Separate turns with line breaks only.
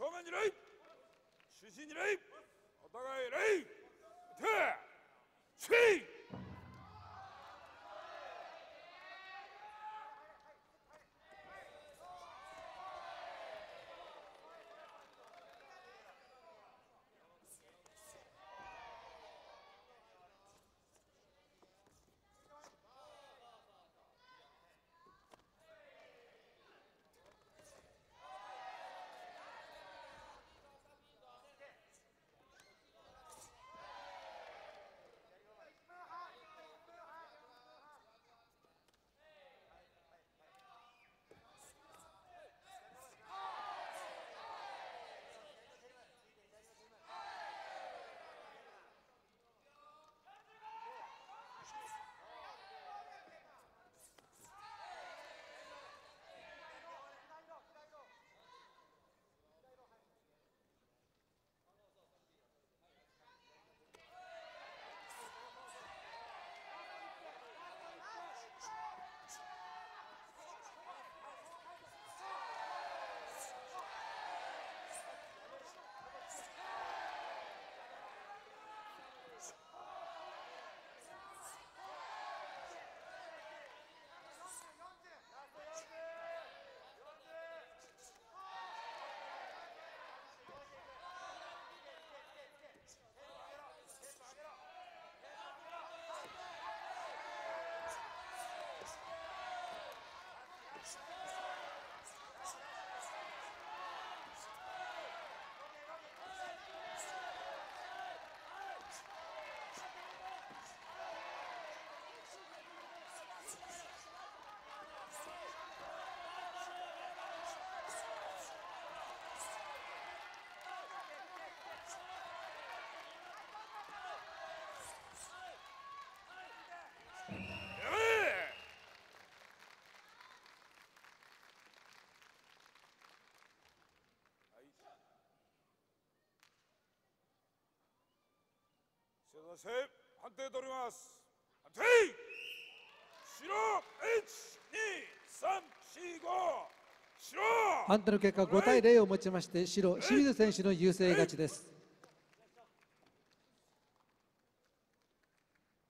正面に礼。主審に礼。お互い礼。出せ判定取ります判定白12345白
判定の結果5対0をもちまして白清水選手の優勢勝ちです